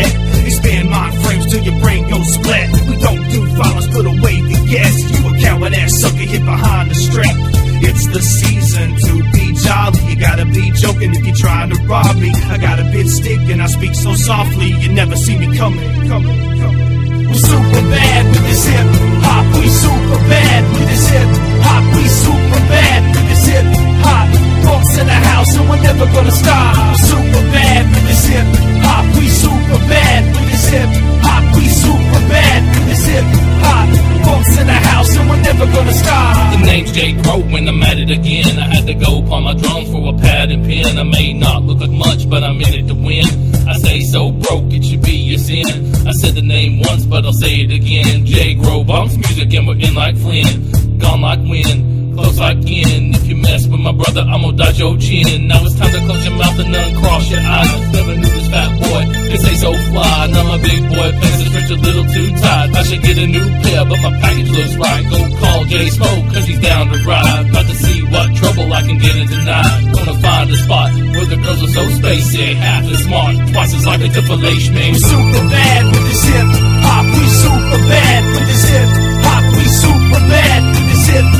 that. Expand mind frames till your brain goes splat. We don't do violence, put away the gas. You a coward ass sucker hit behind the strap. It's the season to be jolly. You gotta be joking if you're trying to rob me. I got a bit stick and I speak so softly. You never see me coming, coming, coming. We're super bad with this hip hop. We super bad name's Jay Crow when I'm at it again. I had to go upon my drums for a pad and pen. I may not look like much, but I'm in it to win. I say so broke, it should be a sin. I said the name once, but I'll say it again. Jay Crow bumps music and we're in like Flynn. Gone like wind, close like in. Mess with my brother, I'm gonna dodge your chin. Now it's time to close your mouth and uncross your eyes. Never knew this fat boy could say so fly. Now my big boy pants is stretch a little too tight. I should get a new pair, but my package looks right. Go call J.Smo, cause he's down to ride. About to see what trouble I can get in tonight. Gonna find a spot where the girls are so spacey. Half as smart, twice as likely to fillet me. Super bad with this hip hop. We super bad with this hip hop. We super bad with this hip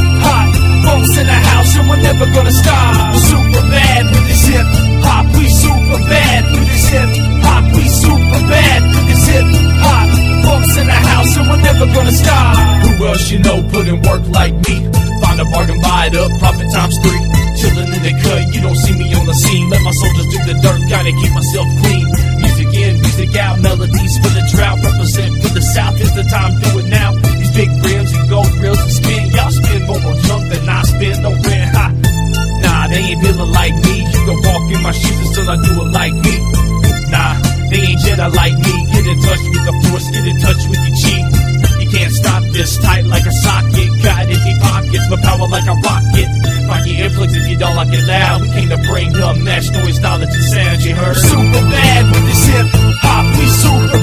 know put in work like me? Find a bargain, buy it up, profit times three. Chillin' in the cut, you don't see me on the scene. Let my soldiers do the dirt, gotta keep myself clean. Music in, music out, melodies for the drought. Represent for the south, it's the time, do it now. These big rims and gold grills and spin. Y'all spend more on junk than I spend on rent. Ha. Nah, they ain't feeling like me. You can walk in my shoes and still not do it like me. Nah, they ain't Jedi like me. Get in touch with the force, get in touch with. You don't like it loud. We came to bring up match noise, knowledge, and sound. You heard? Super bad with this hip hop. We super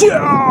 叫。